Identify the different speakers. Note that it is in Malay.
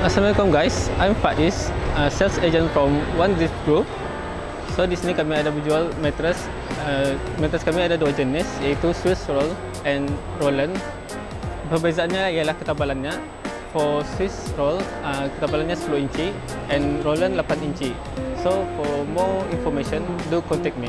Speaker 1: Assalamualaikum guys, I'm Faiz, uh, sales agent from One Grip Group. So di sini kami ada menjual mattress. Uh, mattress kami ada dua jenis iaitu Swiss Roll and Roland. Perbezaannya ialah ketebalannya. For Swiss Roll, eh, uh, ketebalannya 10 inci and Roland 8 inci. So for more information, do contact me.